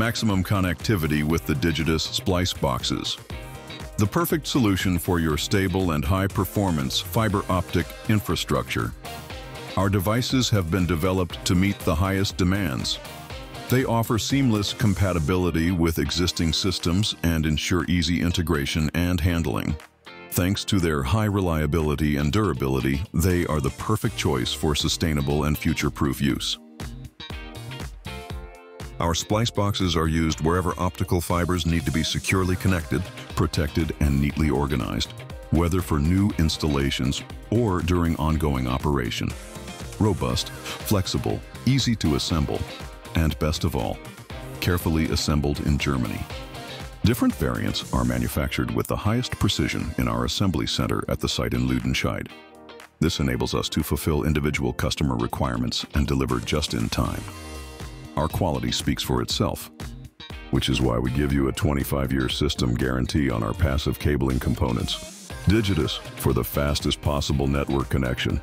maximum connectivity with the Digitus splice boxes. The perfect solution for your stable and high-performance fiber optic infrastructure. Our devices have been developed to meet the highest demands. They offer seamless compatibility with existing systems and ensure easy integration and handling. Thanks to their high reliability and durability, they are the perfect choice for sustainable and future-proof use. Our splice boxes are used wherever optical fibers need to be securely connected, protected, and neatly organized, whether for new installations or during ongoing operation. Robust, flexible, easy to assemble, and best of all, carefully assembled in Germany. Different variants are manufactured with the highest precision in our assembly center at the site in Lüdenscheid. This enables us to fulfill individual customer requirements and deliver just in time. Our quality speaks for itself, which is why we give you a 25-year system guarantee on our passive cabling components. Digitus for the fastest possible network connection.